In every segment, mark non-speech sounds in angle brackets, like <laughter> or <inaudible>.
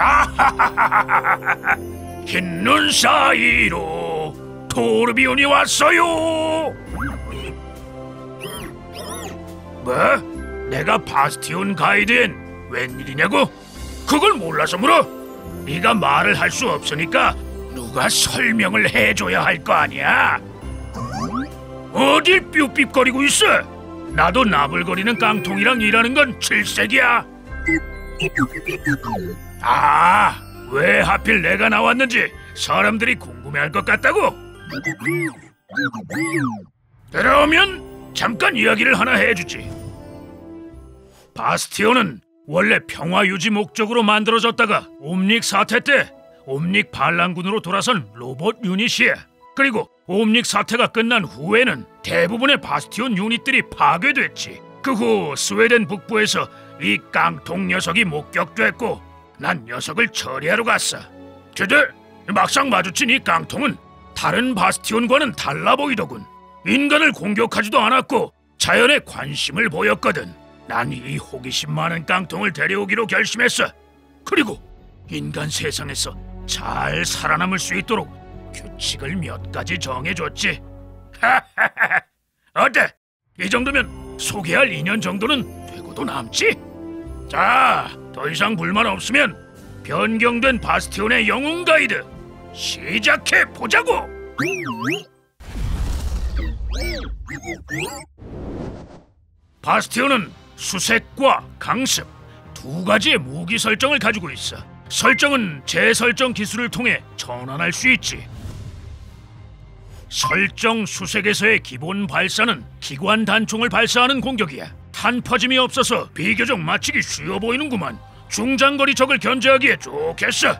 <laughs> 흰 눈 사이로 토르비온이 왔어요. 뭐? 내가 바스티온 가이드엔 웬일이냐고? 그걸 몰라서 물어? 네가 말을 할 수 없으니까 누가 설명을 해줘야 할 거 아니야? 어딜 삐삐거리고 있어? 나도 나불거리는 깡통이랑 일하는 건 질색이야. 아, 왜 하필 내가 나왔는지 사람들이 궁금해할 것 같다고? 그러면 잠깐 이야기를 하나 해주지. 바스티온은 원래 평화 유지 목적으로 만들어졌다가 옴닉 사태 때 옴닉 반란군으로 돌아선 로봇 유닛이야. 그리고 옴닉 사태가 끝난 후에는 대부분의 바스티온 유닛들이 파괴됐지. 그 후 스웨덴 북부에서 이 깡통 녀석이 목격됐고 난 녀석을 처리하러 갔어. 그데 막상 마주친 이 깡통은 다른 바스티온과는 달라 보이더군. 인간을 공격하지도 않았고 자연에 관심을 보였거든. 난 이 호기심 많은 깡통을 데려오기로 결심했어. 그리고 인간 세상에서 잘 살아남을 수 있도록 규칙을 몇 가지 정해줬지. <laughs> 어때? 이 정도면 소개할 인연 정도는 되고도 남지? 자, 더 이상 불만 없으면 변경된 바스티온의 영웅 가이드 시작해 보자고. 바스티온은 수색과 강습 두 가지의 무기 설정을 가지고 있어. 설정은 재설정 기술을 통해 전환할 수 있지. 설정 수색에서의 기본 발사는 기관 단총을 발사하는 공격이야. 탄 퍼짐이 없어서 비교적 맞히기 쉬워 보이는구만. 중장거리 적을 견제하기에 좋겠어.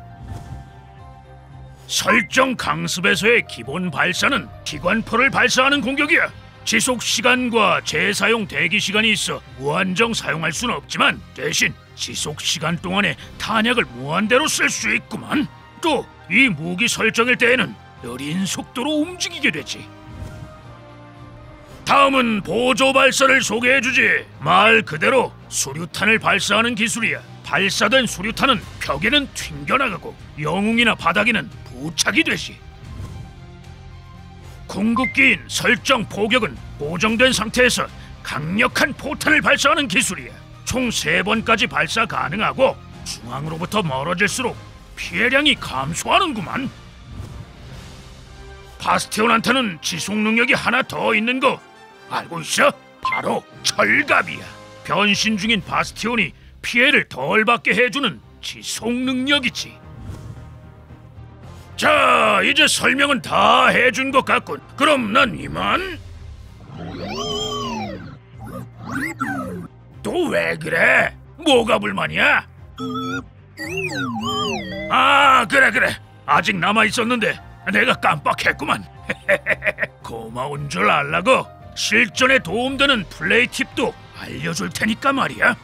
설정 강습에서의 기본 발사는 기관포를 발사하는 공격이야. 지속 시간과 재사용 대기 시간이 있어 무한정 사용할 수는 없지만 대신 지속 시간 동안에 탄약을 무한대로 쓸 수 있구만. 또 이 무기 설정일 때에는 느린 속도로 움직이게 되지. 다음은 보조 발사를 소개해주지. 말 그대로 수류탄을 발사하는 기술이야. 발사된 수류탄은 벽에는 튕겨나가고 영웅이나 바닥에는 부착이 되지. 궁극기인 설정 포격은 고정된 상태에서 강력한 포탄을 발사하는 기술이야. 총세 번까지 발사 가능하고 중앙으로부터 멀어질수록 피해량이 감소하는구만. 바스티온한테는 지속 능력이 하나 더 있는 거 알고 있어? 바로 철갑이야. 변신 중인 바스티온이 피해를 덜 받게 해주는 지속 능력이지. 자, 이제 설명은 다 해준 것 같군. 그럼 난 이만. 또 왜 그래? 뭐가 불만이야? 아, 그래 그래. 아직 남아 있었는데 내가 깜빡했구만. <laughs> 고마운 줄 알라고 실전에 도움되는 플레이 팁도 알려줄 테니까 말이야.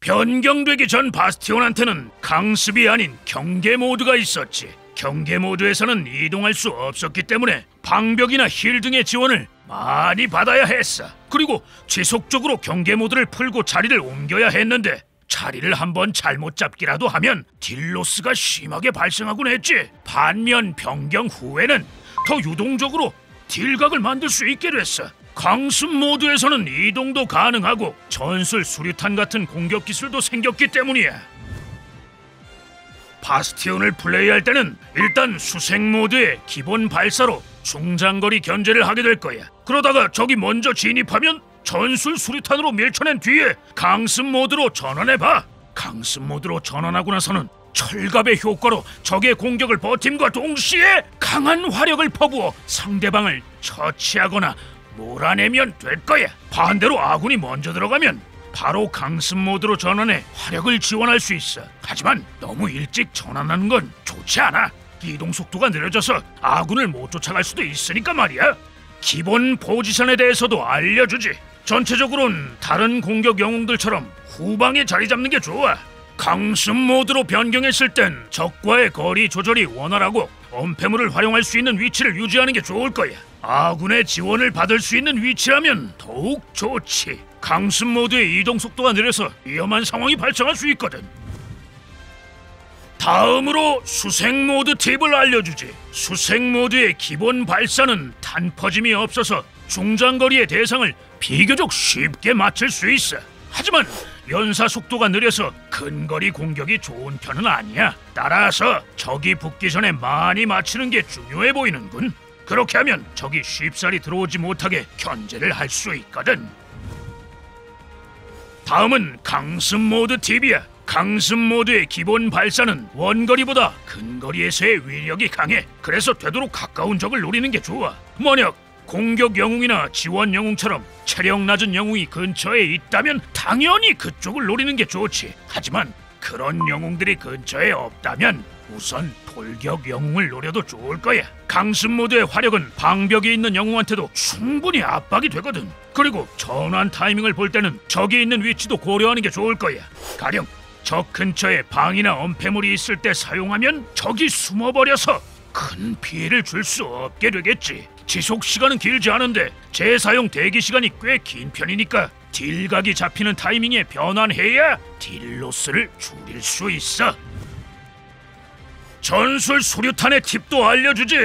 변경되기 전 바스티온한테는 강습이 아닌 경계 모드가 있었지. 경계 모드에서는 이동할 수 없었기 때문에 방벽이나 heal 등의 지원을 많이 받아야 했어. 그리고 지속적으로 경계 모드를 풀고 자리를 옮겨야 했는데 자리를 한번 잘못 잡기라도 하면 deal loss가 심하게 발생하곤 했지. 반면 변경 후에는 더 유동적으로 deal각을 만들 수 있게 됐어. 강습 모드에서는 이동도 가능하고 전술 수류탄 같은 공격 기술도 생겼기 때문이야. 바스티온을 플레이할 때는 일단 수색 모드의 기본 발사로 중장거리 견제를 하게 될 거야. 그러다가 적이 먼저 진입하면 전술 수류탄으로 밀쳐낸 뒤에 강습 모드로 전환해 봐. 강습 모드로 전환하고 나서는 철갑의 효과로 적의 공격을 버팀과 동시에 강한 화력을 퍼부어 상대방을 처치하거나 몰아내면 될 거야. 반대로 아군이 먼저 들어가면 바로 강습 모드로 전환해 화력을 지원할 수 있어. 하지만 너무 일찍 전환하는 건 좋지 않아. 이동 속도가 느려져서 아군을 못 쫓아갈 수도 있으니까 말이야. 기본 포지션에 대해서도 알려주지. 전체적으로는 다른 공격 영웅들처럼 후방에 자리 잡는 게 좋아. 강습 모드로 변경했을 땐 적과의 거리 조절이 원활하고 엄폐물을 활용할 수 있는 위치를 유지하는 게 좋을 거야. 아군의 지원을 받을 수 있는 위치라면 더욱 좋지. 강습 모드의 이동 속도가 느려서 위험한 상황이 발생할 수 있거든. 다음으로 수생 모드 팁을 알려주지. 수생 모드의 기본 발사는 탄퍼짐이 없어서 중장거리의 대상을 비교적 쉽게 맞출 수 있어. 하지만 연사 속도가 느려서 근거리 공격이 좋은 편은 아니야. 따라서 적이 붙기 전에 많이 맞추는 게 중요해 보이는군. 그렇게 하면 적이 쉽사리 들어오지 못하게 견제를 할 수 있거든. 다음은 강습 모드 팁이야. 강습 모드의 기본 발사는 원거리보다 근거리에서의 위력이 강해. 그래서 되도록 가까운 적을 노리는 게 좋아. 만약 공격 영웅이나 지원 영웅처럼 체력 낮은 영웅이 근처에 있다면 당연히 그쪽을 노리는 게 좋지. 하지만 그런 영웅들이 근처에 없다면 우선 돌격 영웅을 노려도 좋을 거야. 강습 모드의 화력은 방벽이 있는 영웅한테도 충분히 압박이 되거든. 그리고 전환 타이밍을 볼 때는 적이 있는 위치도 고려하는 게 좋을 거야. 가령 적 근처에 방이나 엄폐물이 있을 때 사용하면 적이 숨어버려서 큰 피해를 줄 수 없게 되겠지. 지속 시간은 길지 않은데 재사용 대기 시간이 꽤 긴 편이니까 딜각이 잡히는 타이밍에 변환해야 딜 로스를 줄일 수 있어. 전술 수류탄의 팁도 알려주지.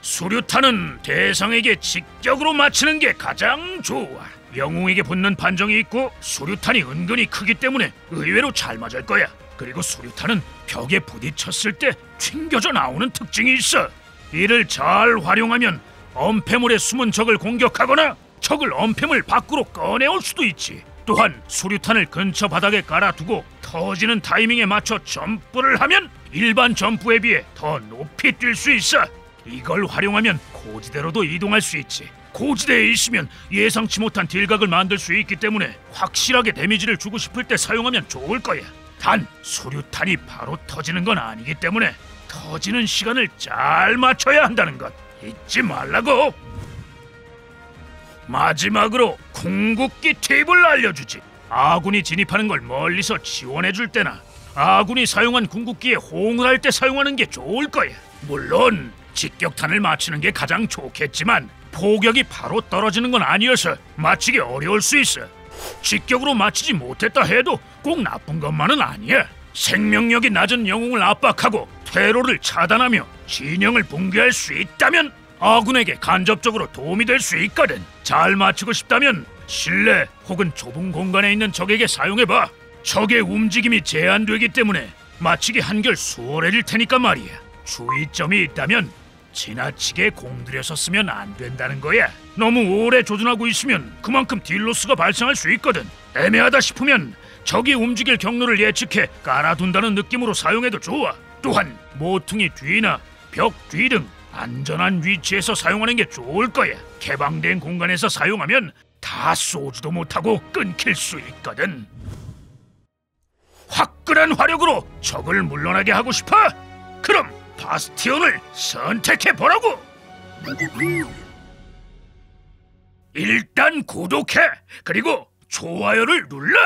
수류탄은 대상에게 직격으로 맞히는 게 가장 좋아. 영웅에게 붙는 판정이 있고 수류탄이 은근히 크기 때문에 의외로 잘 맞을 거야. 그리고 수류탄은 벽에 부딪혔을 때 튕겨져 나오는 특징이 있어. 이를 잘 활용하면 엄폐물에 숨은 적을 공격하거나 적을 엄폐물 밖으로 꺼내올 수도 있지. 또한 수류탄을 근처 바닥에 깔아두고 터지는 타이밍에 맞춰 점프를 하면 일반 점프에 비해 더 높이 뛸 수 있어. 이걸 활용하면 고지대로도 이동할 수 있지. 고지대에 있으면 예상치 못한 딜각을 만들 수 있기 때문에 확실하게 데미지를 주고 싶을 때 사용하면 좋을 거야. 단 수류탄이 바로 터지는 건 아니기 때문에 터지는 시간을 잘 맞춰야 한다는 것 잊지 말라고. 마지막으로 궁극기 팁을 알려주지. 아군이 진입하는 걸 멀리서 지원해 줄 때나 아군이 사용한 궁극기에 호응을 할 때 사용하는 게 좋을 거야. 물론 직격탄을 맞추는 게 가장 좋겠지만 포격이 바로 떨어지는 건 아니어서 맞히기 어려울 수 있어. 직격으로 맞히지 못했다 해도 꼭 나쁜 것만은 아니야. 생명력이 낮은 영웅을 압박하고 퇴로를 차단하며 진영을 붕괴할 수 있다면 아군에게 간접적으로 도움이 될 수 있거든. 잘 맞추고 싶다면 실내 혹은 좁은 공간에 있는 적에게 사용해봐. 적의 움직임이 제한되기 때문에 맞히기 한결 수월해질 테니까 말이야. 주의점이 있다면 지나치게 공들여서 쓰면 안 된다는 거야. 너무 오래 조준하고 있으면 그만큼 딜로스가 발생할 수 있거든. 애매하다 싶으면 적이 움직일 경로를 예측해 깔아둔다는 느낌으로 사용해도 좋아. 또한 모퉁이 뒤나 벽 뒤 등 안전한 위치에서 사용하는 게 좋을 거야. 개방된 공간에서 사용하면 다 쏘지도 못하고 끊길 수 있거든. 화끈한 화력으로 적을 물러나게 하고 싶어? 그럼 바스티온을 선택해 보라고. 일단 구독해. 그리고 좋아요를 눌러.